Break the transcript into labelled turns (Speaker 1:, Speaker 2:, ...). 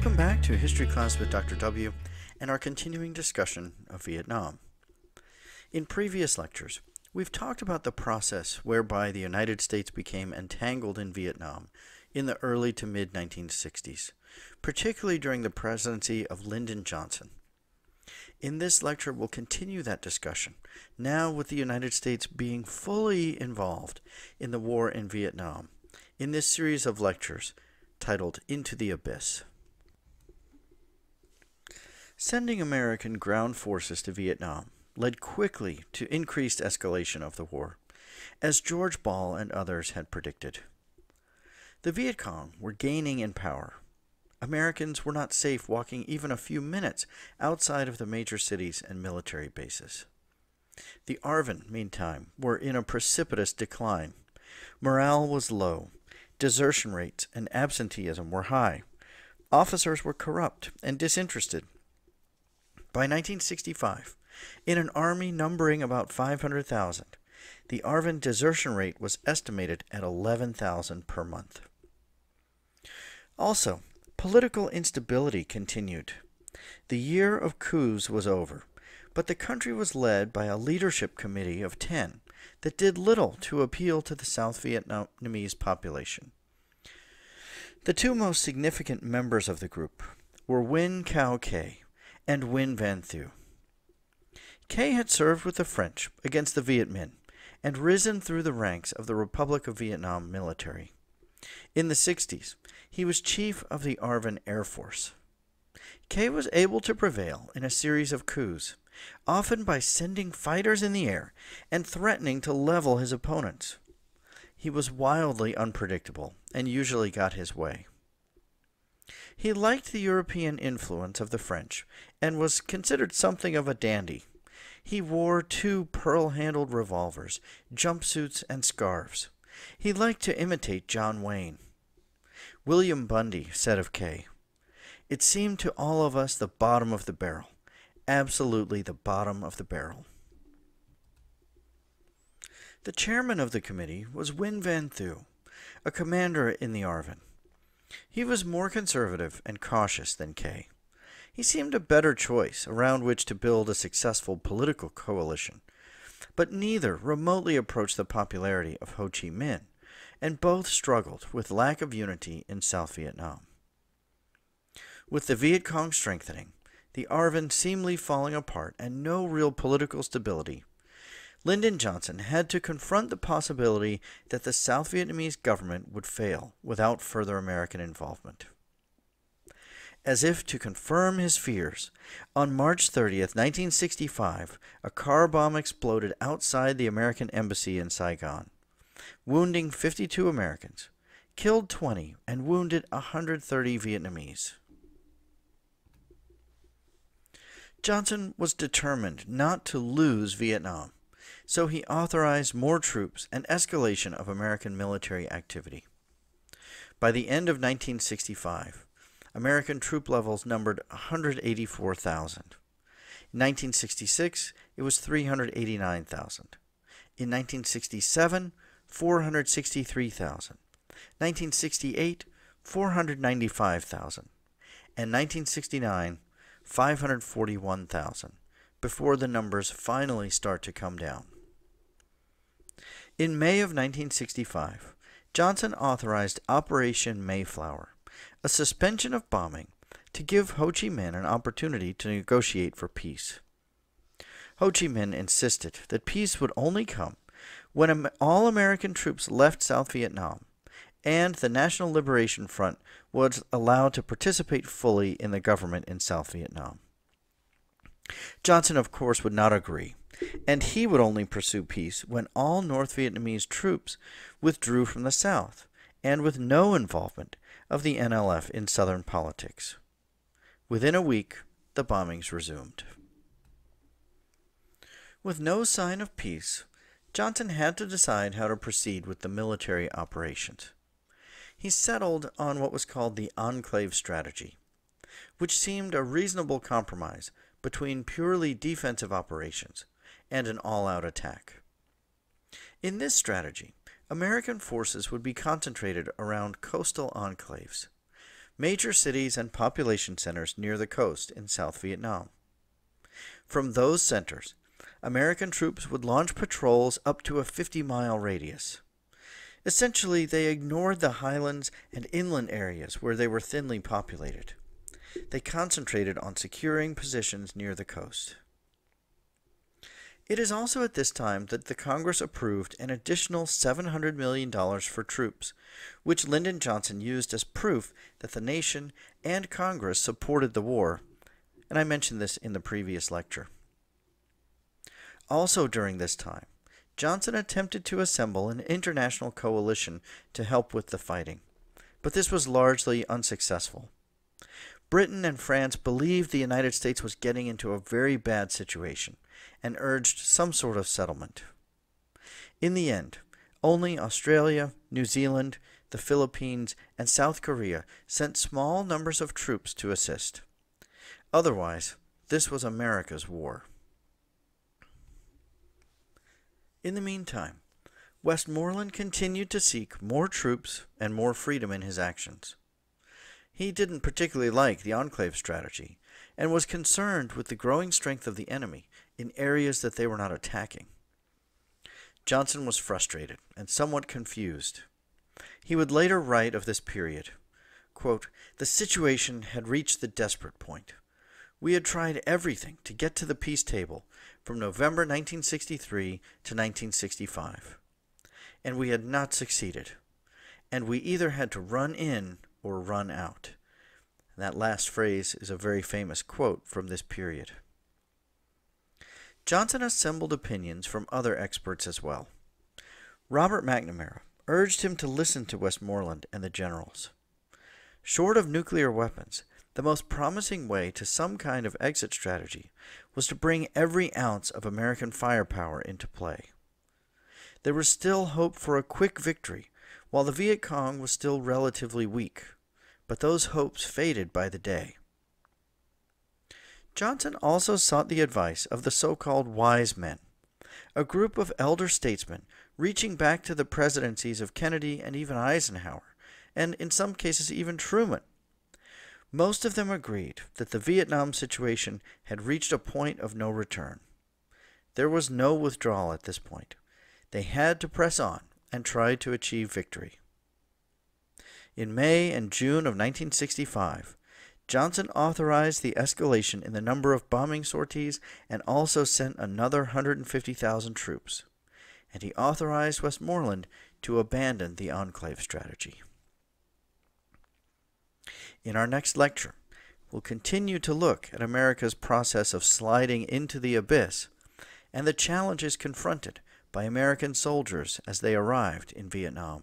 Speaker 1: Welcome back to History Class with Dr. W and our continuing discussion of Vietnam. In previous lectures, we've talked about the process whereby the United States became entangled in Vietnam in the early to mid 1960s, particularly during the presidency of Lyndon Johnson. In this lecture, we'll continue that discussion, now with the United States being fully involved in the war in Vietnam, in this series of lectures titled Into the Abyss. Sending American ground forces to Vietnam led quickly to increased escalation of the war, as George Ball and others had predicted. The Viet Cong were gaining in power, Americans were not safe walking even a few minutes outside of the major cities and military bases. The ARVN, meantime, were in a precipitous decline. Morale was low. Desertion rates and absenteeism were high. Officers were corrupt and disinterested. By 1965, in an army numbering about 500,000, the ARVN desertion rate was estimated at 11,000 per month. Also, Political instability continued. The year of coups was over, but the country was led by a leadership committee of 10 that did little to appeal to the South Vietnamese population. The two most significant members of the group were Nguyen Cao Ky and Nguyen Van Thieu. Ky had served with the French against the Viet Minh and risen through the ranks of the Republic of Vietnam military. In the 60s, he was chief of the ARVN Air Force. Ky was able to prevail in a series of coups, often by sending fighters in the air and threatening to level his opponents. He was wildly unpredictable and usually got his way. He liked the European influence of the French and was considered something of a dandy. He wore two pearl handled revolvers, jumpsuits, and scarves. He liked to imitate John Wayne. William Bundy said of Ky, It seemed to all of us the bottom of the barrel, absolutely the bottom of the barrel. The chairman of the committee was Nguyen Van Thieu, a commander in the ARVN. He was more conservative and cautious than Ky. He seemed a better choice around which to build a successful political coalition, but neither remotely approached the popularity of Ho Chi Minh, and both struggled with lack of unity in South Vietnam. With the Viet Cong strengthening, the ARVN seemingly falling apart, and no real political stability, Lyndon Johnson had to confront the possibility that the South Vietnamese government would fail without further American involvement. As if to confirm his fears, on March 30th, 1965, a car bomb exploded outside the American embassy in Saigon wounding 52 Americans, killed 20, and wounded 130 Vietnamese. Johnson was determined not to lose Vietnam, so he authorized more troops and escalation of American military activity. By the end of 1965, American troop levels numbered 184,000. In 1966, it was 389,000. In 1967, 463,000. 1968, 495,000. And 1969, 541,000, before the numbers finally start to come down. In May of 1965, Johnson authorized Operation Mayflower, a suspension of bombing to give Ho Chi Minh an opportunity to negotiate for peace. Ho Chi Minh insisted that peace would only come when all American troops left South Vietnam and the National Liberation Front was allowed to participate fully in the government in South Vietnam. Johnson, of course, would not agree, and he would only pursue peace when all North Vietnamese troops withdrew from the South and with no involvement of the NLF in Southern politics. Within a week, the bombings resumed. With no sign of peace, Johnson had to decide how to proceed with the military operations. He settled on what was called the enclave strategy, which seemed a reasonable compromise between purely defensive operations and an all out attack. In this strategy, American forces would be concentrated around coastal enclaves. major cities and population centers near the coast in South Vietnam. From those centers, American troops would launch patrols up to a 50 mile radius. Essentially, they ignored the highlands and inland areas where they were thinly populated. They concentrated on securing positions near the coast. It is also at this time that the Congress approved an additional $700 million for troops, which Lyndon Johnson used as proof that the nation and Congress supported the war, and I mentioned this in the previous lecture. Also during this time, Johnson attempted to assemble an international coalition to help with the fighting, but this was largely unsuccessful. Britain and France believed the United States was getting into a very bad situation and urged some sort of settlement. In the end, only Australia, New Zealand, the Philippines, and South Korea sent small numbers of troops to assist. Otherwise, this was America's war. In the meantime, Westmoreland continued to seek more troops and more freedom in his actions. He didn't particularly like the enclave strategy and was concerned with the growing strength of the enemy in areas that they were not attacking. Johnson was frustrated and somewhat confused. He would later write of this period quote, The situation had reached the desperate point. We had tried everything to get to the peace table from November 1963 to 1965, and we had not succeeded. And we either had to run in or run out. that last phrase is a very famous quote from this period. Johnson assembled opinions from other experts as well. Robert McNamara urged him to listen to Westmoreland and the generals. Short of nuclear weapons, the most promising way to some kind of exit strategy was to bring every ounce of American firepower into play. There was still hope for a quick victory, while the Viet Cong was still relatively weak, but those hopes faded by the day. Johnson also sought the advice of the so called wise men, a group of elder statesmen reaching back to the presidencies of Kennedy and even Eisenhower, and in some cases even Truman, most of them agreed that the Vietnam situation had reached a point of no return. There was no withdrawal at this point. They had to press on and tried to achieve victory. In May and June of 1965, Johnson authorized the escalation in the number of bombing sorties and also sent another 150,000 troops. And he authorized Westmoreland to abandon the enclave strategy. In our next lecture, we'll continue to look at America's process of sliding into the abyss and the challenges confronted by American soldiers as they arrived in Vietnam.